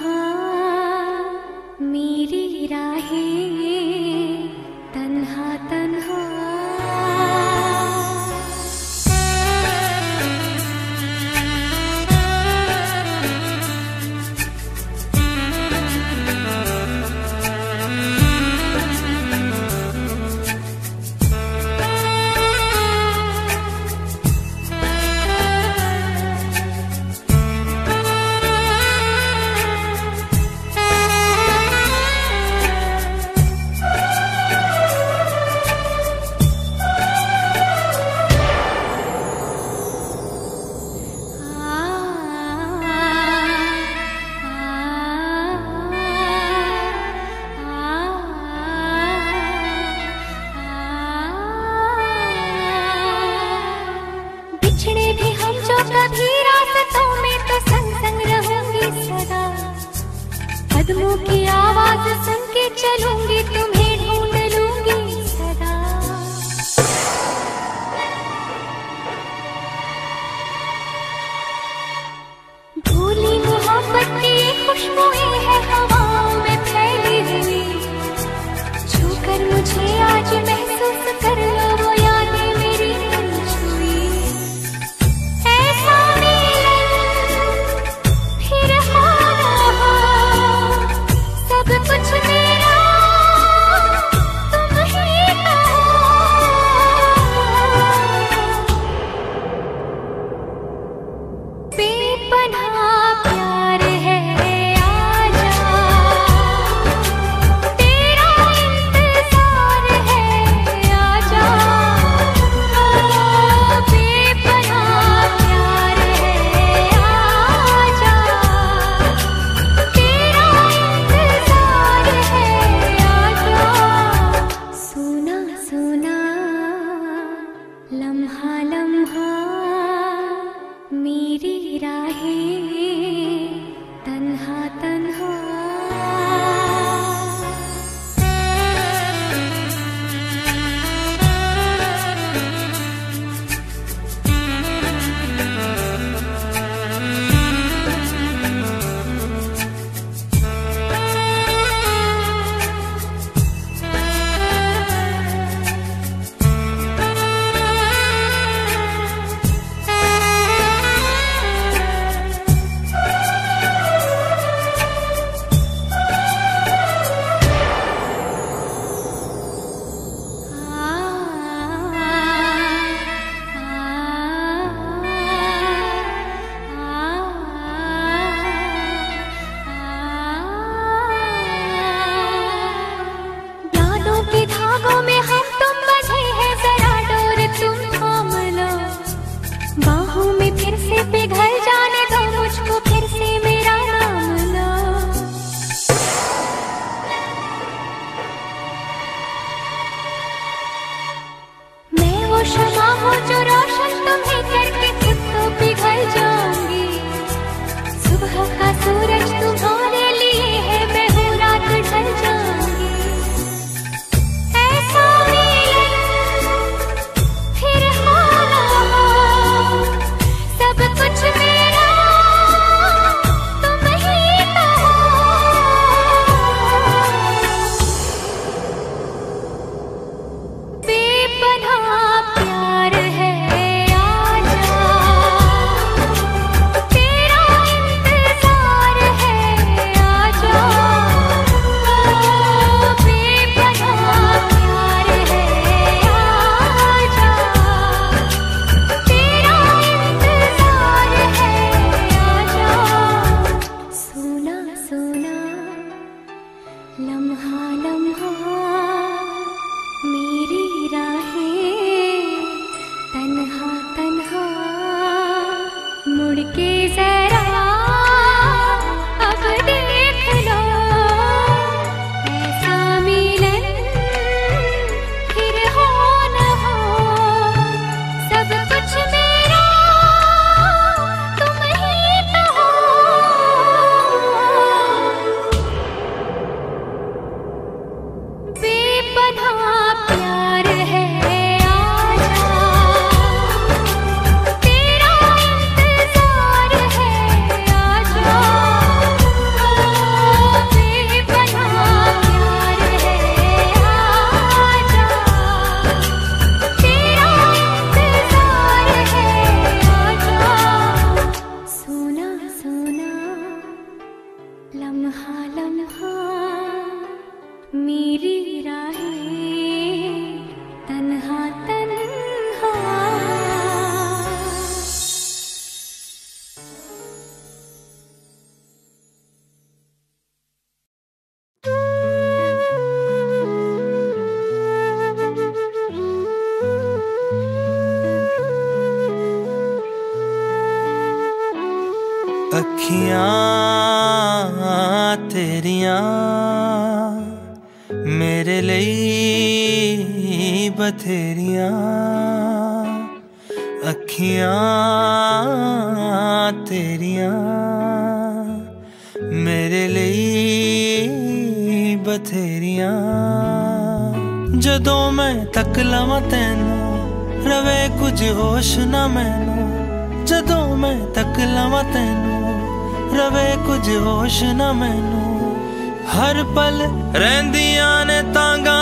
कहा कदमों की आवाज़ सुन के चलो। में फिर से पिघल ਮੇਰੇ ਲਈ ਬਥੇਰੀਆਂ ਅੱਖੀਆਂ ਤੇਰੀਆਂ ਮੇਰੇ ਲਈ ਬਥੇਰੀਆਂ ਜਦੋਂ ਮੈਂ ਤੱਕ ਲਵਾਂ ਤੈਨੂੰ, ਰਵੇ ਕੁਝ ਹੋਸ਼ ਨਾ ਮੈਨੂੰ। ਜਦੋਂ ਮੈਂ ਤੱਕ ਲਵਾਂ ਤੈਨੂੰ, ਰਵੇ ਕੁਝ ਹੋਸ਼ ਨਾ ਮੈਨੂੰ। ਹਰ ਪਲ ਰਹਿੰਦੀਆਂ ਨੇ ਤਾਂਗਾ